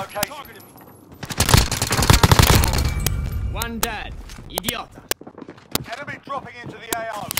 location. One dead. Idiota. Enemy dropping into the AO.